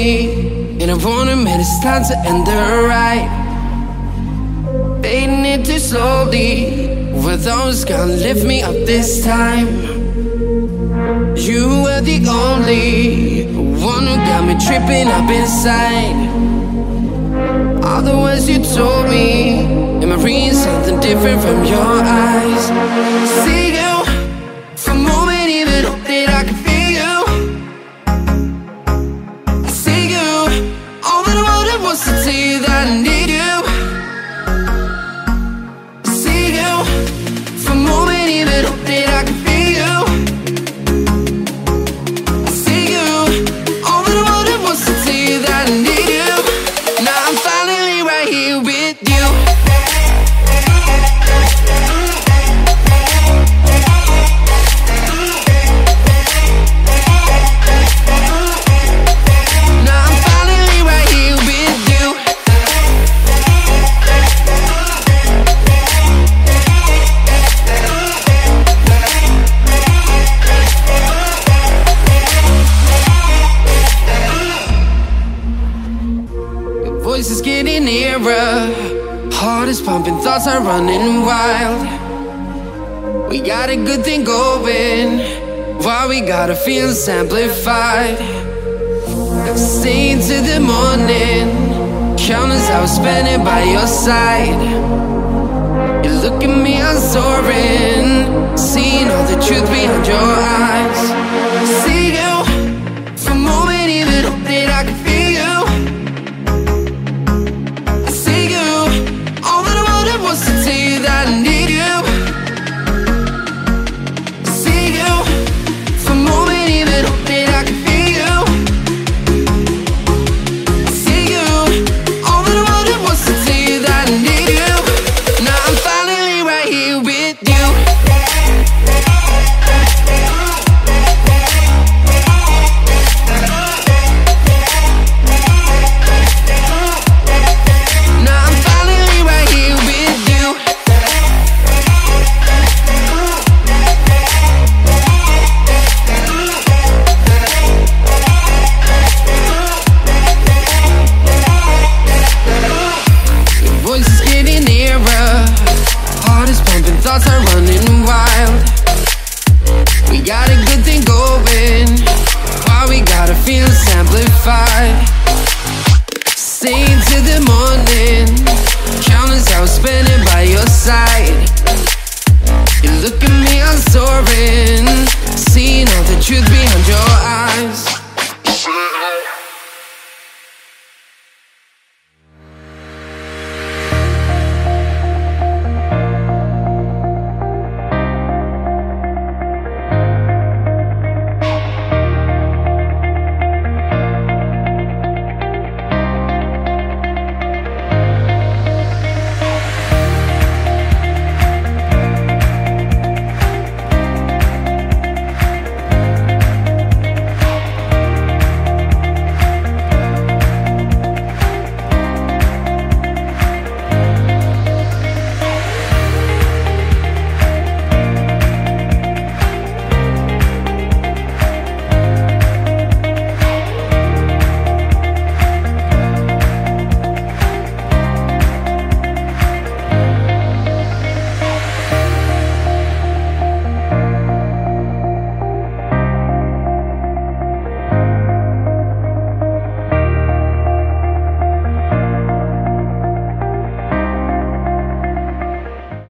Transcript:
And I wanna admit it's time to end the ride. Fading it too slowly. Were those gonna lift me up this time. You were the only one who got me tripping up inside. All the words you told me Am I reading something different from your eyes? See you Voice is getting nearer. Heart is pumping, thoughts are running wild. We got a good thing going. Why we gotta feel amplified? Stay to the morning. Countless hours spent by your side. You look at me, I'm soaring. Seeing all the truth behind your thoughts are running wild. We got a good thing going. Why we gotta feel amplified Stay to the morning. Countless hours spent by your side. You look at me, I'm soaring. Seeing all the truth behind your eyes